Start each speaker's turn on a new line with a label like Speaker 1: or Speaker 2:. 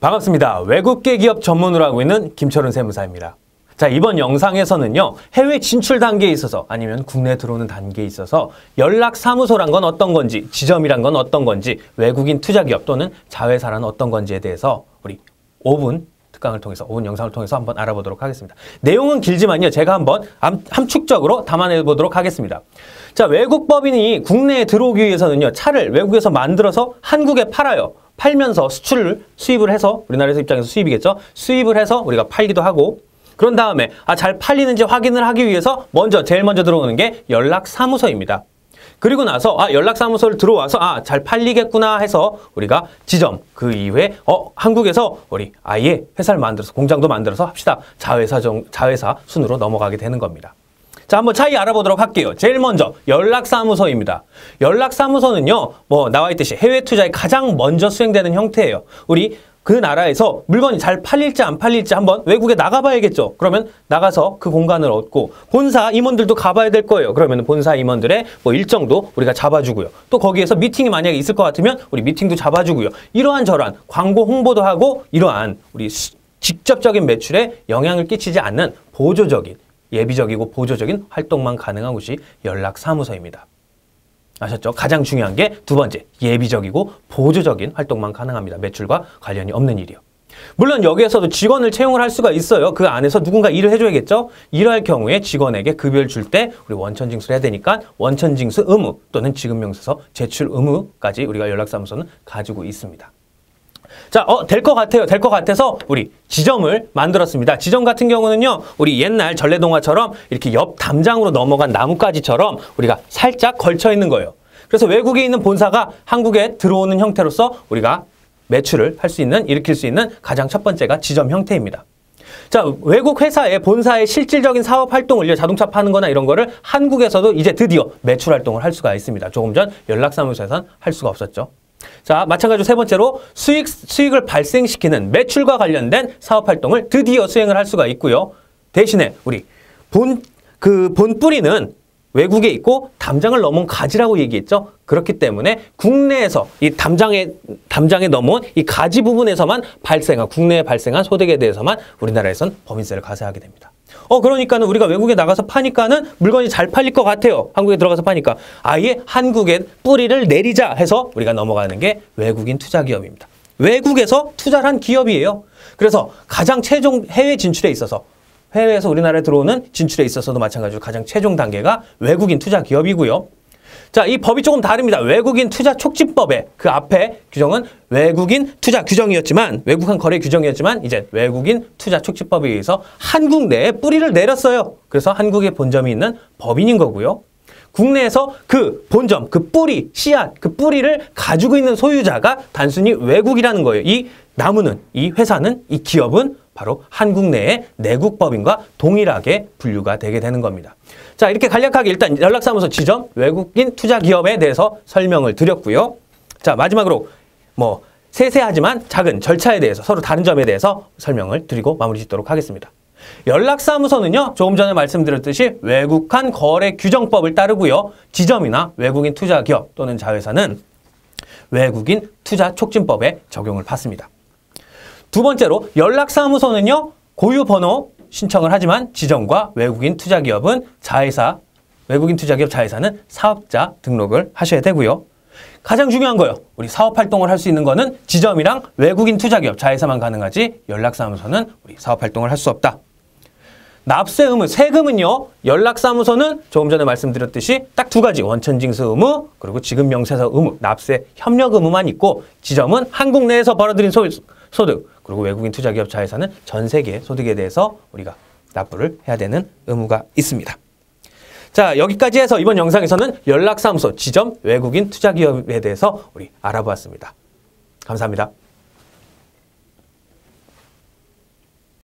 Speaker 1: 반갑습니다. 외국계 기업 전문으로 하고 있는 김철은 세무사입니다. 자, 이번 영상에서는요, 해외 진출 단계에 있어서 아니면 국내에 들어오는 단계에 있어서 연락사무소란 건 어떤 건지, 지점이란 건 어떤 건지, 외국인 투자기업 또는 자회사란 어떤 건지에 대해서 우리 5분 특강을 통해서, 5분 영상을 통해서 한번 알아보도록 하겠습니다. 내용은 길지만요, 제가 한번 함- 함축적으로 담아내 보도록 하겠습니다. 자, 외국 법인이 국내에 들어오기 위해서는요, 차를 외국에서 만들어서 한국에 팔아요. 팔면서 수출을 수입을 해서 우리나라에서 입장에서 수입이겠죠. 수입을 해서 우리가 팔기도 하고 그런 다음에 아, 잘 팔리는지 확인을 하기 위해서 먼저 제일 먼저 들어오는 게 연락사무소입니다. 그리고 나서 아 연락사무소를 들어와서 아 잘 팔리겠구나 해서 우리가 지점 그 이후에 어 한국에서 우리 아예 회사를 만들어서 공장도 만들어서 합시다 자회사 정, 자회사 순으로 넘어가게 되는 겁니다. 자, 한번 차이 알아보도록 할게요. 제일 먼저 연락사무소입니다. 연락사무소는요, 뭐 나와 있듯이 해외 투자에 가장 먼저 수행되는 형태예요. 우리 그 나라에서 물건이 잘 팔릴지 안 팔릴지 한번 외국에 나가봐야겠죠. 그러면 나가서 그 공간을 얻고 본사 임원들도 가봐야 될 거예요. 그러면 본사 임원들의 뭐 일정도 우리가 잡아주고요. 또 거기에서 미팅이 만약에 있을 것 같으면 우리 미팅도 잡아주고요. 이러한 저러한 광고 홍보도 하고 이러한 우리 수- 직접적인 매출에 영향을 끼치지 않는 보조적인 예비적이고 보조적인 활동만 가능한 곳이 연락사무소입니다. 아셨죠? 가장 중요한 게 두 번째, 예비적이고 보조적인 활동만 가능합니다. 매출과 관련이 없는 일이요. 물론 여기에서도 직원을 채용을 할 수가 있어요. 그 안에서 누군가 일을 해줘야겠죠? 이러할 경우에 직원에게 급여를 줄 때 우리 원천징수를 해야 되니까 원천징수 의무 또는 지급명세서 제출 의무까지 우리가 연락사무소는 가지고 있습니다. 자, 어, 될 것 같아요. 될 것 같아서 우리 지점을 만들었습니다. 지점 같은 경우는요, 우리 옛날 전래동화처럼 이렇게 옆 담장으로 넘어간 나뭇가지처럼 우리가 살짝 걸쳐 있는 거예요. 그래서 외국에 있는 본사가 한국에 들어오는 형태로서 우리가 매출을 할 수 있는, 일으킬 수 있는 가장 첫 번째가 지점 형태입니다. 자, 외국 회사의 본사의 실질적인 사업 활동을요, 자동차 파는 거나 이런 거를 한국에서도 이제 드디어 매출 활동을 할 수가 있습니다. 조금 전 연락사무소에선 할 수가 없었죠. 자, 마찬가지로 세 번째로 수익, 수익을 발생시키는 매출과 관련된 사업 활동을 드디어 수행을 할 수가 있고요. 대신에 우리 본, 그 본뿌리는 외국에 있고 담장을 넘은 가지라고 얘기했죠. 그렇기 때문에 국내에서 이 담장에 담장에 넘은 이 가지 부분에서만 발생한 국내에 발생한 소득에 대해서만 우리나라에선 법인세를 과세하게 됩니다. 어 그러니까는 우리가 외국에 나가서 파니까는 물건이 잘 팔릴 것 같아요. 한국에 들어가서 파니까 아예 한국에 뿌리를 내리자 해서 우리가 넘어가는 게 외국인 투자 기업입니다. 외국에서 투자를 한 기업이에요. 그래서 가장 최종 해외 진출에 있어서 해외에서 우리나라에 들어오는 진출에 있어서도 마찬가지로 가장 최종 단계가 외국인 투자 기업이고요. 자, 이 법이 조금 다릅니다. 외국인 투자 촉진법의 그 앞에 규정은 외국인 투자 규정이었지만 외국한 거래 규정이었지만 이제 외국인 투자 촉진법에 의해서 한국 내에 뿌리를 내렸어요. 그래서 한국에 본점이 있는 법인인 거고요. 국내에서 그 본점, 그 뿌리, 씨앗, 그 뿌리를 가지고 있는 소유자가 단순히 외국이라는 거예요. 이 나무는, 이 회사는, 이 기업은 바로 한국 내의 내국법인과 동일하게 분류가 되게 되는 겁니다. 자, 이렇게 간략하게 일단 연락사무소 지점 외국인 투자 기업에 대해서 설명을 드렸고요. 자, 마지막으로 뭐 세세하지만 작은 절차에 대해서 서로 다른 점에 대해서 설명을 드리고 마무리 짓도록 하겠습니다. 연락사무소는요, 조금 전에 말씀드렸듯이 외국한 거래 규정법을 따르고요. 지점이나 외국인 투자 기업 또는 자회사는 외국인 투자 촉진법에 적용을 받습니다. 두 번째로 연락사무소는요, 고유 번호 신청을 하지만 지점과 외국인 투자기업은 자회사, 외국인 투자기업 자회사는 사업자 등록을 하셔야 되고요. 가장 중요한 거요. 우리 사업 활동을 할 수 있는 거는 지점이랑 외국인 투자기업 자회사만 가능하지 연락사무소는 우리 사업 활동을 할 수 없다. 납세 의무, 세금은요, 연락사무소는 조금 전에 말씀드렸듯이 딱 두 가지, 원천징수 의무, 그리고 지급 명세서 의무, 납세 협력 의무만 있고, 지점은 한국 내에서 벌어들인 소, 소득, 그리고 외국인 투자 기업 자회사는 전 세계 소득에 대해서 우리가 납부를 해야 되는 의무가 있습니다. 자, 여기까지 해서 이번 영상에서는 연락사무소, 지점, 외국인 투자기업에 대해서 우리 알아보았습니다. 감사합니다.